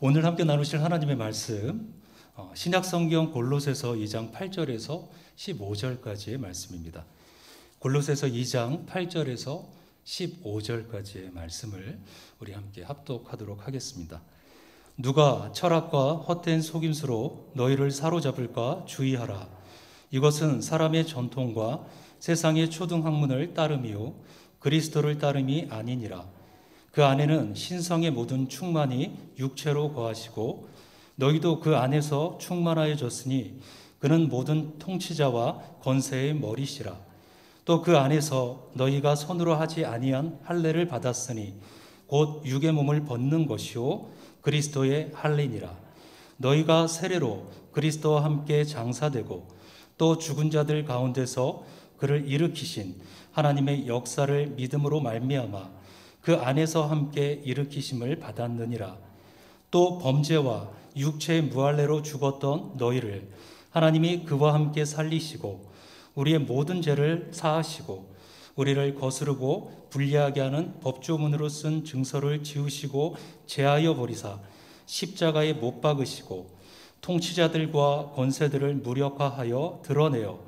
오늘 함께 나누실 하나님의 말씀 어, 신약 성경 골로새서 2장 8절에서 15절까지의 말씀입니다. 골로새서 2장 8절에서 15절까지의 말씀을 우리 함께 합독하도록 하겠습니다. 누가 철학과 헛된 속임수로 너희를 사로잡을까 주의하라. 이것은 사람의 전통과 세상의 초등 학문을 따름이요 그리스도를 따름이 아니니라. 그 안에는 신성의 모든 충만이 육체로 거하시고 너희도 그 안에서 충만하여졌으니 그는 모든 통치자와 권세의 머리시라. 또 그 안에서 너희가 손으로 하지 아니한 할례를 받았으니 곧 육의 몸을 벗는 것이요 그리스도의 할례니라. 너희가 세례로 그리스도와 함께 장사되고 또 죽은 자들 가운데서 그를 일으키신 하나님의 역사를 믿음으로 말미암아 그 안에서 함께 일으키심을 받았느니라. 또 범죄와 육체의 무할례로 죽었던 너희를 하나님이 그와 함께 살리시고 우리의 모든 죄를 사하시고 우리를 거스르고 불리하게 하는 법조문으로 쓴 증서를 지우시고 제하여 버리사 십자가에 못 박으시고 통치자들과 권세들을 무력화하여 드러내어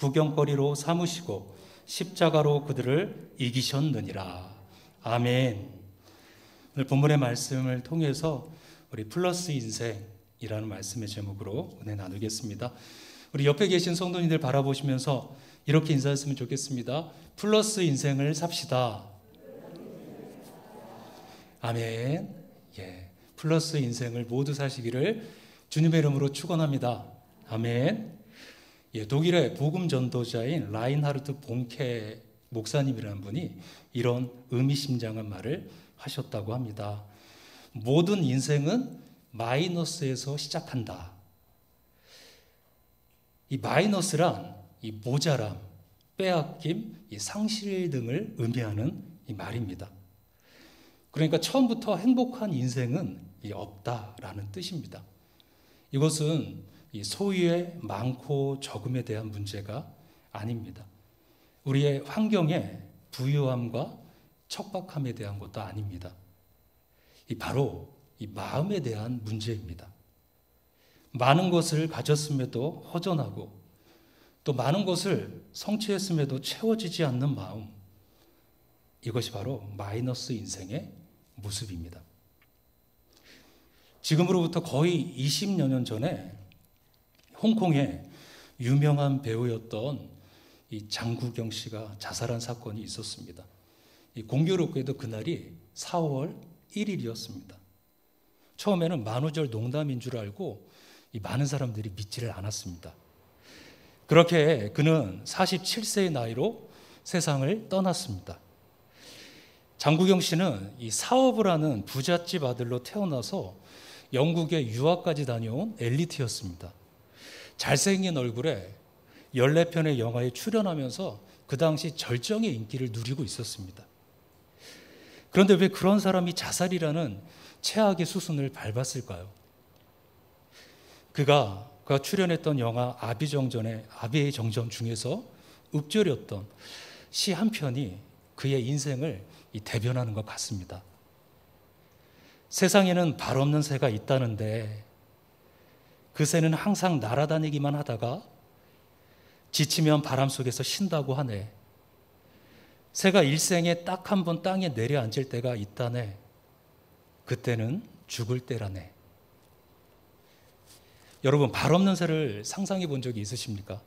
구경거리로 삼으시고 십자가로 그들을 이기셨느니라. 아멘. 오늘 본문의 말씀을 통해서 우리 플러스 인생이라는 말씀의 제목으로 은혜 나누겠습니다. 우리 옆에 계신 성도님들 바라보시면서 이렇게 인사했으면 좋겠습니다. 플러스 인생을 삽시다. 아멘. 예. 플러스 인생을 모두 사시기를 주님의 이름으로 축원합니다. 아멘. 예, 독일의 복음 전도자인 라인하르트 본케 목사님이라는 분이 이런 의미심장한 말을 하셨다고 합니다. 모든 인생은 마이너스에서 시작한다. 이 마이너스란 이 모자람, 빼앗김, 이 상실 등을 의미하는 이 말입니다. 그러니까 처음부터 행복한 인생은 없다라는 뜻입니다. 이것은 소유의 많고 적음에 대한 문제가 아닙니다. 우리의 환경의 부유함과 척박함에 대한 것도 아닙니다. 이 바로 이 마음에 대한 문제입니다. 많은 것을 가졌음에도 허전하고 또 많은 것을 성취했음에도 채워지지 않는 마음. 이것이 바로 마이너스 인생의 모습입니다. 지금으로부터 거의 20여 년 전에 홍콩에 유명한 배우였던 이 장구경 씨가 자살한 사건이 있었습니다. 공교롭게도 그날이 4월 1일이었습니다. 처음에는 만우절 농담인 줄 알고 많은 사람들이 믿지를 않았습니다. 그렇게 그는 47세의 나이로 세상을 떠났습니다. 장구경 씨는 이 사업을 하는 부잣집 아들로 태어나서 영국에 유학까지 다녀온 엘리트였습니다. 잘생긴 얼굴에 14편의 영화에 출연하면서 그 당시 절정의 인기를 누리고 있었습니다. 그런데 왜 그런 사람이 자살이라는 최악의 수순을 밟았을까요? 그가 그가 출연했던 영화 아비정전의 아비의 정전 중에서 읊조렸던 시 한 편이 그의 인생을 대변하는 것 같습니다. 세상에는 발 없는 새가 있다는데 그 새는 항상 날아다니기만 하다가 지치면 바람 속에서 쉰다고 하네. 새가 일생에 딱 한 번 땅에 내려앉을 때가 있다네. 그때는 죽을 때라네. 여러분, 발 없는 새를 상상해 본 적이 있으십니까?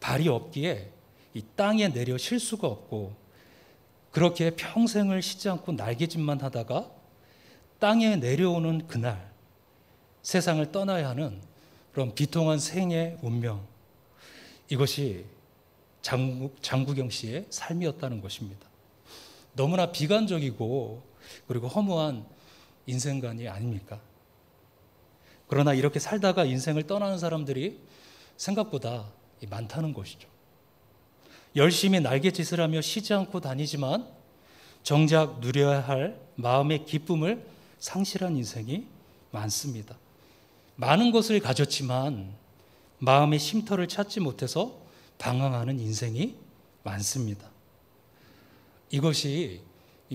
발이 없기에 이 땅에 내려 쉴 수가 없고, 그렇게 평생을 쉬지 않고 날개짓만 하다가 땅에 내려오는 그날, 세상을 떠나야 하는 그런 비통한 생의 운명, 이것이 장구, 장구경 씨의 삶이었다는 것입니다. 너무나 비관적이고 그리고 허무한 인생관이 아닙니까? 그러나 이렇게 살다가 인생을 떠나는 사람들이 생각보다 많다는 것이죠. 열심히 날갯짓을 하며 쉬지 않고 다니지만 정작 누려야 할 마음의 기쁨을 상실한 인생이 많습니다. 많은 것을 가졌지만 마음의 쉼터를 찾지 못해서 방황하는 인생이 많습니다. 이것이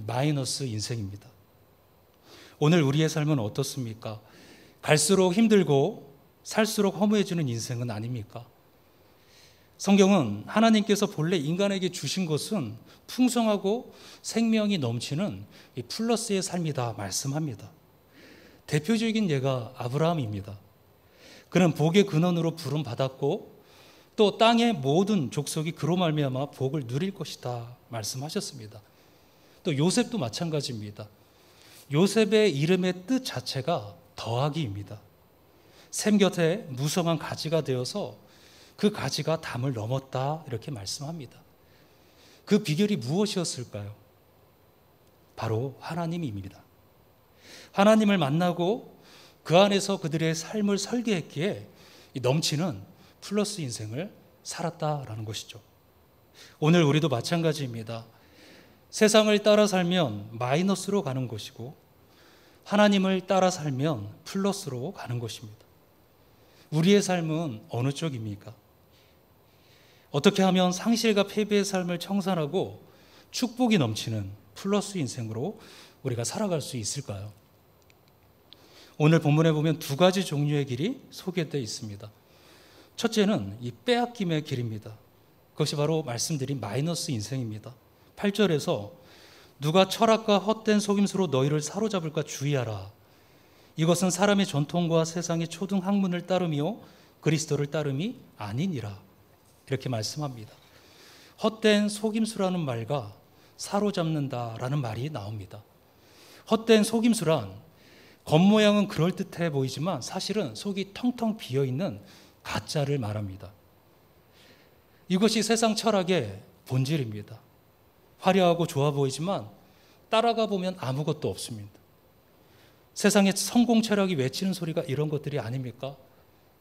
마이너스 인생입니다. 오늘 우리의 삶은 어떻습니까? 갈수록 힘들고 살수록 허무해지는 인생은 아닙니까? 성경은 하나님께서 본래 인간에게 주신 것은 풍성하고 생명이 넘치는 플러스의 삶이다 말씀합니다. 대표적인 예가 아브라함입니다. 그는 복의 근원으로 부름 받았고 또 땅의 모든 족속이 그로 말미암아 복을 누릴 것이다 말씀하셨습니다. 또 요셉도 마찬가지입니다. 요셉의 이름의 뜻 자체가 더하기입니다. 샘 곁에 무성한 가지가 되어서 그 가지가 담을 넘었다 이렇게 말씀합니다. 그 비결이 무엇이었을까요? 바로 하나님입니다. 하나님을 만나고 그 안에서 그들의 삶을 설계했기에 넘치는 플러스 인생을 살았다라는 것이죠. 오늘 우리도 마찬가지입니다. 세상을 따라 살면 마이너스로 가는 것이고 하나님을 따라 살면 플러스로 가는 것입니다. 우리의 삶은 어느 쪽입니까? 어떻게 하면 상실과 패배의 삶을 청산하고 축복이 넘치는 플러스 인생으로 우리가 살아갈 수 있을까요? 오늘 본문에 보면 두 가지 종류의 길이 소개되어 있습니다. 첫째는 이 빼앗김의 길입니다. 그것이 바로 말씀드린 마이너스 인생입니다. 8절에서 누가 철학과 헛된 속임수로 너희를 사로잡을까 주의하라. 이것은 사람의 전통과 세상의 초등 학문을 따르며 그리스도를 따름이 아니니라. 이렇게 말씀합니다. 헛된 속임수라는 말과 사로잡는다라는 말이 나옵니다. 헛된 속임수란 겉모양은 그럴듯해 보이지만 사실은 속이 텅텅 비어 있는 가짜를 말합니다. 이것이 세상 철학의 본질입니다. 화려하고 좋아 보이지만 따라가 보면 아무것도 없습니다. 세상의 성공 철학이 외치는 소리가 이런 것들이 아닙니까?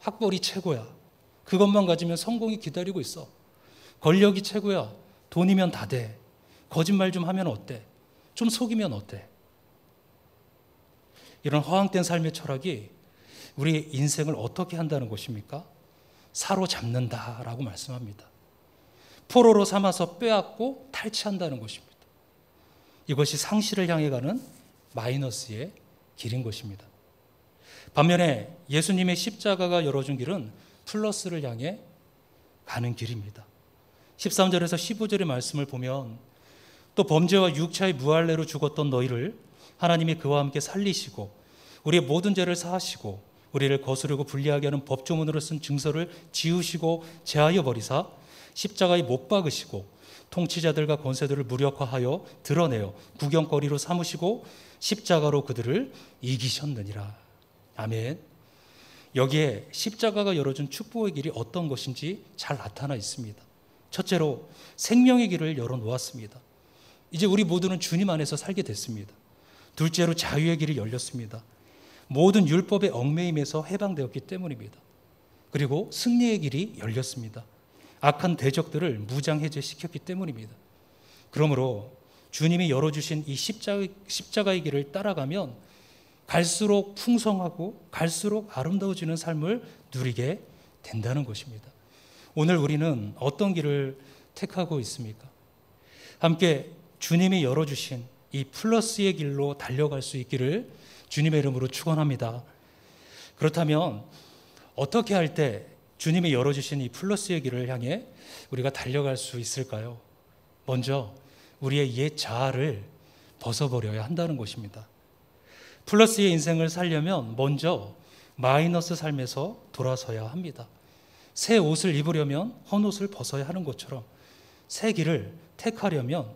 학벌이 최고야. 그것만 가지면 성공이 기다리고 있어. 권력이 최고야. 돈이면 다 돼. 거짓말 좀 하면 어때? 좀 속이면 어때? 이런 허황된 삶의 철학이 우리 인생을 어떻게 한다는 것입니까? 사로잡는다라고 말씀합니다. 포로로 삼아서 빼앗고 탈취한다는 것입니다. 이것이 상실을 향해 가는 마이너스의 길인 것입니다. 반면에 예수님의 십자가가 열어준 길은 플러스를 향해 가는 길입니다. 13절에서 15절의 말씀을 보면 또 범죄와 육체의 무할례로 죽었던 너희를 하나님이 그와 함께 살리시고 우리의 모든 죄를 사하시고 우리를 거스르고 불리하게 하는 법조문으로 쓴 증서를 지우시고 제하여 버리사 십자가에 못 박으시고 통치자들과 권세들을 무력화하여 드러내어 구경거리로 삼으시고 십자가로 그들을 이기셨느니라. 아멘. 여기에 십자가가 열어준 축복의 길이 어떤 것인지 잘 나타나 있습니다. 첫째로 생명의 길을 열어 놓았습니다. 이제 우리 모두는 주님 안에서 살게 됐습니다. 둘째로 자유의 길이 열렸습니다. 모든 율법의 얽매임에서 해방되었기 때문입니다. 그리고 승리의 길이 열렸습니다. 악한 대적들을 무장해제시켰기 때문입니다. 그러므로 주님이 열어주신 이 십자가, 십자가의 길을 따라가면 갈수록 풍성하고 갈수록 아름다워지는 삶을 누리게 된다는 것입니다. 오늘 우리는 어떤 길을 택하고 있습니까? 함께 주님이 열어주신 이 플러스의 길로 달려갈 수 있기를 주님의 이름으로 축원합니다. 그렇다면 어떻게 할 때 주님이 열어주신 이 플러스의 길을 향해 우리가 달려갈 수 있을까요? 먼저 우리의 옛 자아를 벗어버려야 한다는 것입니다. 플러스의 인생을 살려면 먼저 마이너스 삶에서 돌아서야 합니다. 새 옷을 입으려면 헌 옷을 벗어야 하는 것처럼 새 길을 택하려면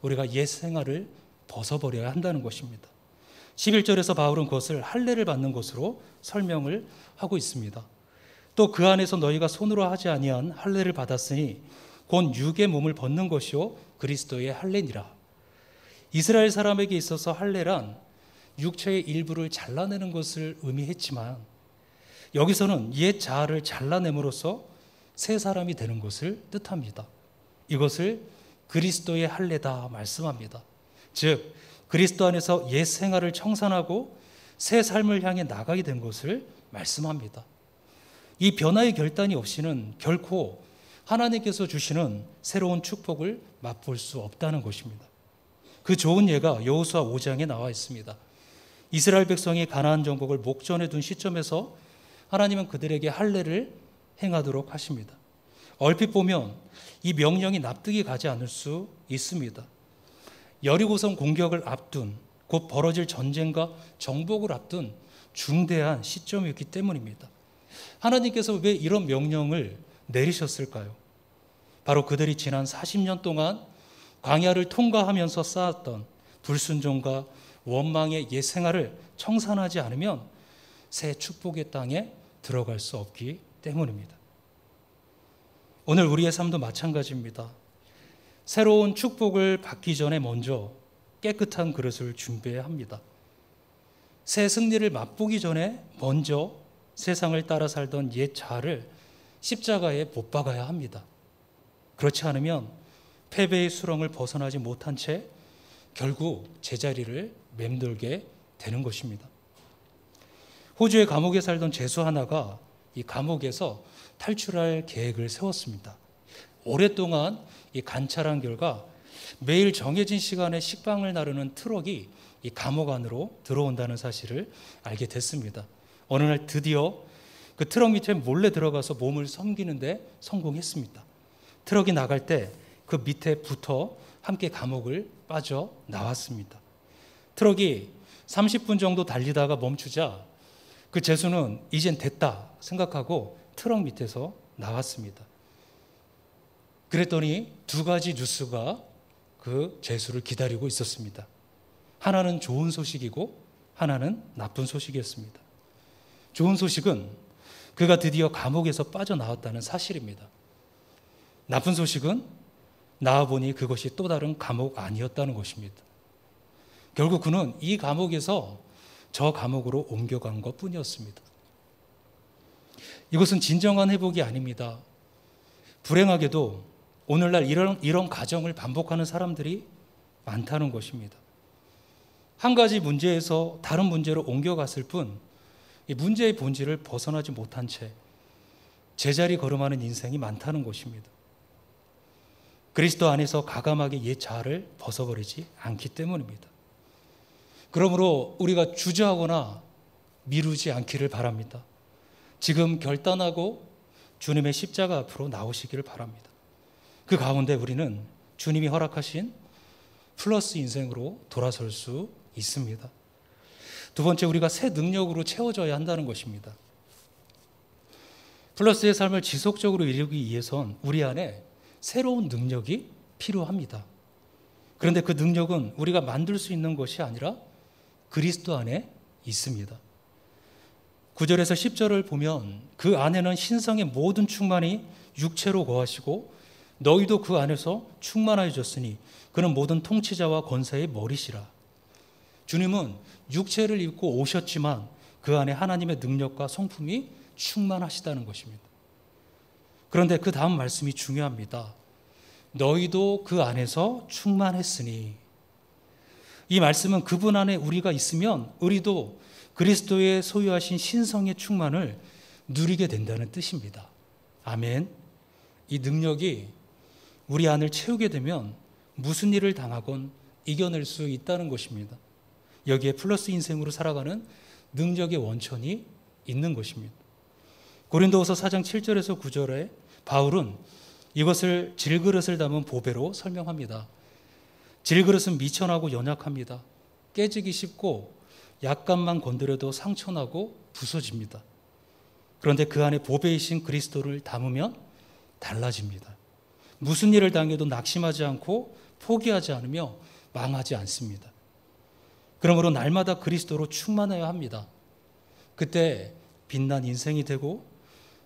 우리가 옛 생활을 벗어버려야 한다는 것입니다. 11절에서 바울은 그것을 할례를 받는 것으로 설명을 하고 있습니다. 또 그 안에서 너희가 손으로 하지 아니한 할례를 받았으니 곧 육의 몸을 벗는 것이요 그리스도의 할례니라. 이스라엘 사람에게 있어서 할례란 육체의 일부를 잘라내는 것을 의미했지만 여기서는 옛 자아를 잘라냄으로써 새 사람이 되는 것을 뜻합니다. 이것을 그리스도의 할례다 말씀합니다. 즉 그리스도 안에서 옛 생활을 청산하고 새 삶을 향해 나가게 된 것을 말씀합니다. 이 변화의 결단이 없이는 결코 하나님께서 주시는 새로운 축복을 맛볼 수 없다는 것입니다. 그 좋은 예가 여호수아 5장에 나와 있습니다. 이스라엘 백성이 가나안 정복을 목전에 둔 시점에서 하나님은 그들에게 할례를 행하도록 하십니다. 얼핏 보면 이 명령이 납득이 가지 않을 수 있습니다. 여리고성 공격을 앞둔 곧 벌어질 전쟁과 정복을 앞둔 중대한 시점이었기 때문입니다. 하나님께서 왜 이런 명령을 내리셨을까요? 바로 그들이 지난 40년 동안 광야를 통과하면서 쌓았던 불순종과 원망의 옛 생활을 청산하지 않으면 새 축복의 땅에 들어갈 수 없기 때문입니다. 오늘 우리의 삶도 마찬가지입니다. 새로운 축복을 받기 전에 먼저 깨끗한 그릇을 준비해야 합니다. 새 승리를 맛보기 전에 먼저 세상을 따라 살던 옛 자를 십자가에 못 박아야 합니다. 그렇지 않으면 패배의 수렁을 벗어나지 못한 채 결국 제자리를 맴돌게 되는 것입니다. 호주의 감옥에 살던 죄수 하나가 이 감옥에서 탈출할 계획을 세웠습니다. 오랫동안 이 관찰한 결과 매일 정해진 시간에 식빵을 나르는 트럭이 이 감옥 안으로 들어온다는 사실을 알게 됐습니다. 어느 날 드디어 그 트럭 밑에 몰래 들어가서 몸을 숨기는데 성공했습니다. 트럭이 나갈 때 그 밑에 붙어 함께 감옥을 빠져 나왔습니다. 트럭이 30분 정도 달리다가 멈추자 그 재수는 이젠 됐다 생각하고 트럭 밑에서 나왔습니다. 그랬더니 두 가지 뉴스가 그 재수를 기다리고 있었습니다. 하나는 좋은 소식이고 하나는 나쁜 소식이었습니다. 좋은 소식은 그가 드디어 감옥에서 빠져나왔다는 사실입니다. 나쁜 소식은 나와보니 그것이 또 다른 감옥 아니었다는 것입니다. 결국 그는 이 감옥에서 저 감옥으로 옮겨간 것 뿐이었습니다. 이것은 진정한 회복이 아닙니다. 불행하게도 오늘날 이런, 이런 가정을 반복하는 사람들이 많다는 것입니다. 한 가지 문제에서 다른 문제로 옮겨갔을 뿐, 이 문제의 본질을 벗어나지 못한 채 제자리 걸음하는 인생이 많다는 것입니다. 그리스도 안에서 가감하게 옛 자아를 벗어버리지 않기 때문입니다. 그러므로 우리가 주저하거나 미루지 않기를 바랍니다. 지금 결단하고 주님의 십자가 앞으로 나오시기를 바랍니다. 그 가운데 우리는 주님이 허락하신 플러스 인생으로 돌아설 수 있습니다. 두 번째, 우리가 새 능력으로 채워져야 한다는 것입니다. 플러스의 삶을 지속적으로 이루기 위해선 우리 안에 새로운 능력이 필요합니다. 그런데 그 능력은 우리가 만들 수 있는 것이 아니라 그리스도 안에 있습니다. 9절에서 10절을 보면 그 안에는 신성의 모든 충만이 육체로 거하시고 너희도 그 안에서 충만하여졌으니 그는 모든 통치자와 권세의 머리시라. 주님은 육체를 입고 오셨지만 그 안에 하나님의 능력과 성품이 충만하시다는 것입니다. 그런데 그 다음 말씀이 중요합니다. 너희도 그 안에서 충만했으니 이 말씀은 그분 안에 우리가 있으면 우리도 그리스도의 소유하신 신성의 충만을 누리게 된다는 뜻입니다. 아멘. 이 능력이 우리 안을 채우게 되면 무슨 일을 당하건 이겨낼 수 있다는 것입니다. 여기에 플러스 인생으로 살아가는 능력의 원천이 있는 것입니다. 고린도후서 4장 7절에서 9절에 바울은 이것을 질그릇을 담은 보배로 설명합니다. 질그릇은 미천하고 연약합니다. 깨지기 쉽고 약간만 건드려도 상처나고 부서집니다. 그런데 그 안에 보배이신 그리스도를 담으면 달라집니다. 무슨 일을 당해도 낙심하지 않고 포기하지 않으며 망하지 않습니다. 그러므로 날마다 그리스도로 충만해야 합니다. 그때 빛난 인생이 되고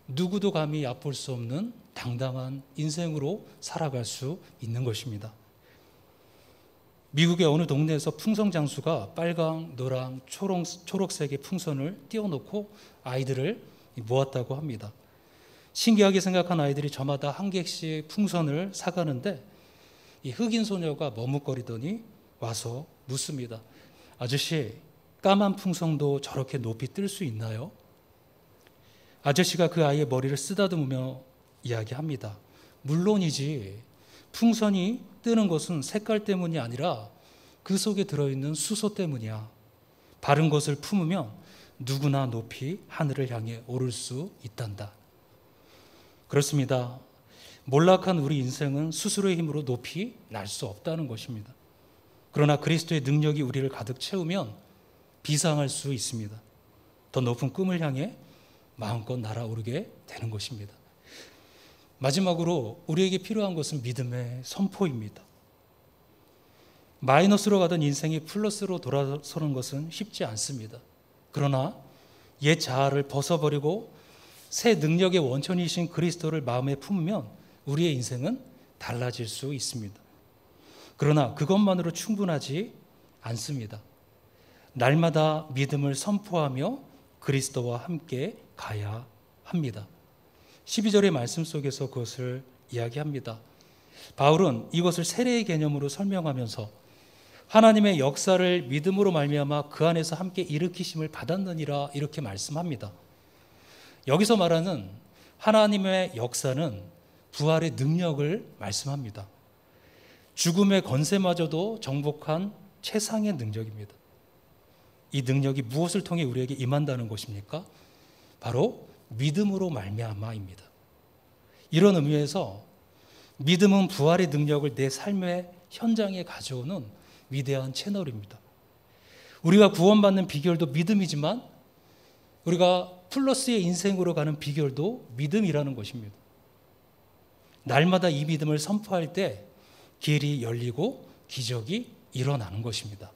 누구도 감히 얕볼 수 없는 당당한 인생으로 살아갈 수 있는 것입니다. 미국의 어느 동네에서 풍선 장수가 빨강, 노랑, 초록, 초록색의 풍선을 띄워놓고 아이들을 모았다고 합니다. 신기하게 생각한 아이들이 저마다 한 개씩 풍선을 사가는데 이 흑인 소녀가 머뭇거리더니 와서 묻습니다. 아저씨, 까만 풍선도 저렇게 높이 뜰 수 있나요? 아저씨가 그 아이의 머리를 쓰다듬으며 이야기합니다. 물론이지. 풍선이 뜨는 것은 색깔 때문이 아니라 그 속에 들어있는 수소 때문이야. 바른 것을 품으면 누구나 높이 하늘을 향해 오를 수 있단다. 그렇습니다. 몰락한 우리 인생은 스스로의 힘으로 높이 날 수 없다는 것입니다. 그러나 그리스도의 능력이 우리를 가득 채우면 비상할 수 있습니다. 더 높은 꿈을 향해 마음껏 날아오르게 되는 것입니다. 마지막으로 우리에게 필요한 것은 믿음의 선포입니다. 마이너스로 가던 인생이 플러스로 돌아서는 것은 쉽지 않습니다. 그러나 옛 자아를 벗어버리고 새 능력의 원천이신 그리스도를 마음에 품으면 우리의 인생은 달라질 수 있습니다. 그러나 그것만으로 충분하지 않습니다. 날마다 믿음을 선포하며 그리스도와 함께 가야 합니다. 12절의 말씀 속에서 그것을 이야기합니다. 바울은 이것을 세례의 개념으로 설명하면서 하나님의 역사를 믿음으로 말미암아 그 안에서 함께 일으키심을 받았느니라 이렇게 말씀합니다. 여기서 말하는 하나님의 역사는 부활의 능력을 말씀합니다. 죽음의 건세마저도 정복한 최상의 능력입니다. 이 능력이 무엇을 통해 우리에게 임한다는 것입니까? 바로 믿음으로 말미암아입니다. 이런 의미에서 믿음은 부활의 능력을 내 삶의 현장에 가져오는 위대한 채널입니다. 우리가 구원받는 비결도 믿음이지만 우리가 플러스의 인생으로 가는 비결도 믿음이라는 것입니다. 날마다 이 믿음을 선포할 때 길이 열리고 기적이 일어나는 것입니다.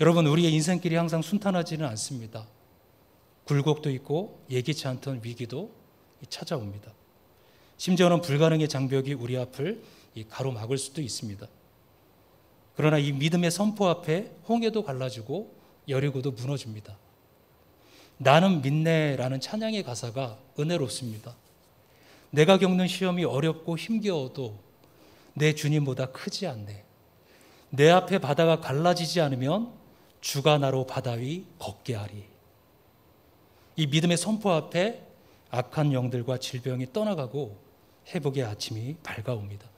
여러분, 우리의 인생길이 항상 순탄하지는 않습니다. 굴곡도 있고 예기치 않던 위기도 찾아옵니다. 심지어는 불가능의 장벽이 우리 앞을 가로막을 수도 있습니다. 그러나 이 믿음의 선포 앞에 홍해도 갈라지고 여리고도 무너집니다. 나는 믿네라는 찬양의 가사가 은혜롭습니다. 내가 겪는 시험이 어렵고 힘겨워도 내 주님보다 크지 않네. 내 앞에 바다가 갈라지지 않으면 주가 나로 바다 위 걷게 하리. 이 믿음의 선포 앞에 악한 영들과 질병이 떠나가고 회복의 아침이 밝아옵니다.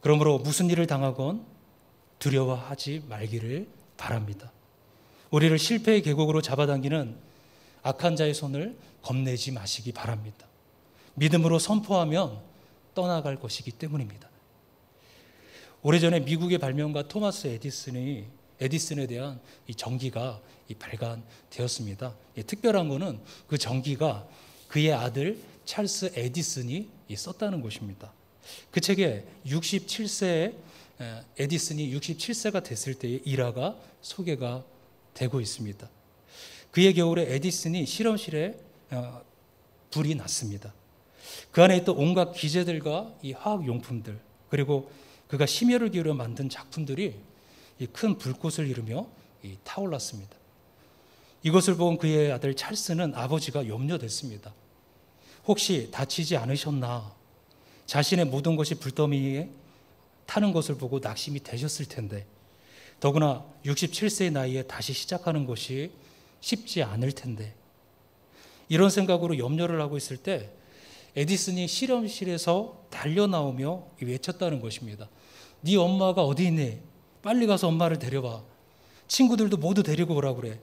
그러므로 무슨 일을 당하건 두려워하지 말기를 바랍니다. 우리를 실패의 계곡으로 잡아당기는 악한 자의 손을 겁내지 마시기 바랍니다. 믿음으로 선포하면 떠나갈 것이기 때문입니다. 오래전에 미국의 발명가 토마스 에디슨이 에디슨에 대한 이 전기가 이 발간되었습니다. 이 특별한 것은 그 전기가 그의 아들 찰스 에디슨이 썼다는 것입니다. 그 책에 67세의 에디슨이 67세가 됐을 때의 일화가 소개가 되고 있습니다. 그의 겨울에 에디슨이 실험실에 어, 불이 났습니다. 그 안에 있던 온갖 기재들과 이 화학 용품들 그리고 그가 심혈을 기울여 만든 작품들이 큰 불꽃을 이루며 타올랐습니다. 이것을 본 그의 아들 찰스는 아버지가 염려됐습니다. 혹시 다치지 않으셨나? 자신의 모든 것이 불더미에 타는 것을 보고 낙심이 되셨을 텐데 더구나 67세의 나이에 다시 시작하는 것이 쉽지 않을 텐데 이런 생각으로 염려를 하고 있을 때 에디슨이 실험실에서 달려 나오며 외쳤다는 것입니다. 네 엄마가 어디 있니? 빨리 가서 엄마를 데려와. 친구들도 모두 데리고 오라 그래.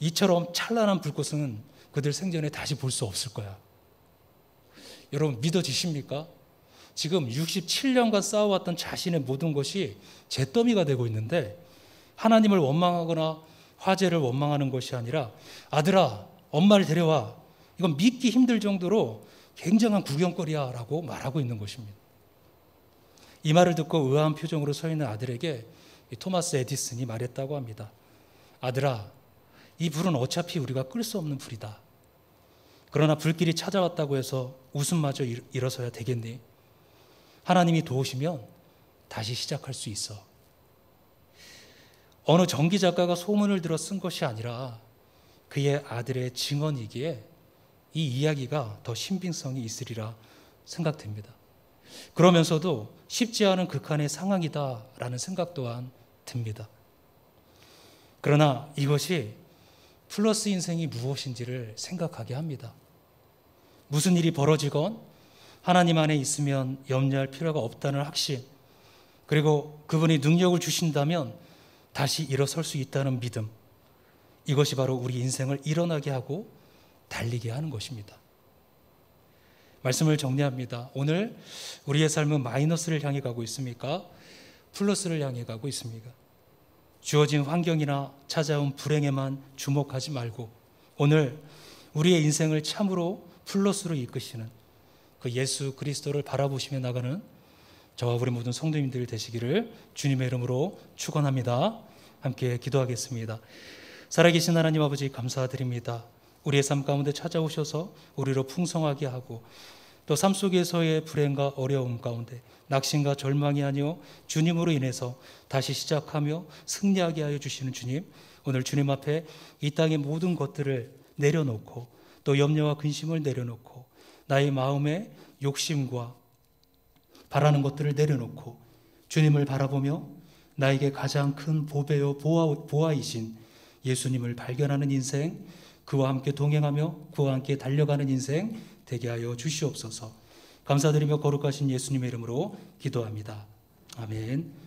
이처럼 찬란한 불꽃은 그들 생전에 다시 볼 수 없을 거야. 여러분 믿어지십니까? 지금 67년간 쌓아왔던 자신의 모든 것이 잿더미가 되고 있는데 하나님을 원망하거나 화제를 원망하는 것이 아니라 아들아 엄마를 데려와 이건 믿기 힘들 정도로 굉장한 구경거리야 라고 말하고 있는 것입니다. 이 말을 듣고 의아한 표정으로 서 있는 아들에게 토마스 에디슨이 말했다고 합니다. 아들아, 이 불은 어차피 우리가 끌 수 없는 불이다. 그러나 불길이 찾아왔다고 해서 웃음마저 일어서야 되겠니? 하나님이 도우시면 다시 시작할 수 있어. 어느 전기 작가가 소문을 들어 쓴 것이 아니라 그의 아들의 증언이기에 이 이야기가 더 신빙성이 있으리라 생각됩니다. 그러면서도 쉽지 않은 극한의 상황이다라는 생각 또한 듭니다. 그러나 이것이 플러스 인생이 무엇인지를 생각하게 합니다. 무슨 일이 벌어지건 하나님 안에 있으면 염려할 필요가 없다는 확신, 그리고 그분이 능력을 주신다면 다시 일어설 수 있다는 믿음. 이것이 바로 우리 인생을 일어나게 하고 달리게 하는 것입니다. 말씀을 정리합니다. 오늘 우리의 삶은 마이너스를 향해 가고 있습니까? 플러스를 향해 가고 있습니까? 주어진 환경이나 찾아온 불행에만 주목하지 말고 오늘 우리의 인생을 참으로 플러스로 이끄시는 그 예수 그리스도를 바라보시며 나가는 저와 우리 모든 성도님들 되시기를 주님의 이름으로 축원합니다. 함께 기도하겠습니다. 살아계신 하나님 아버지 감사드립니다. 우리의 삶 가운데 찾아오셔서 우리로 풍성하게 하고 또 삶 속에서의 불행과 어려움 가운데 낙심과 절망이 아니요 주님으로 인해서 다시 시작하며 승리하게 하여 주시는 주님 오늘 주님 앞에 이 땅의 모든 것들을 내려놓고 또 염려와 근심을 내려놓고 나의 마음의 욕심과 바라는 것들을 내려놓고 주님을 바라보며 나에게 가장 큰 보배요 보아, 보아이신 예수님을 발견하는 인생 그와 함께 동행하며 그와 함께 달려가는 인생 되게 하여 주시옵소서. 감사드리며 거룩하신 예수님의 이름으로 기도합니다. 아멘.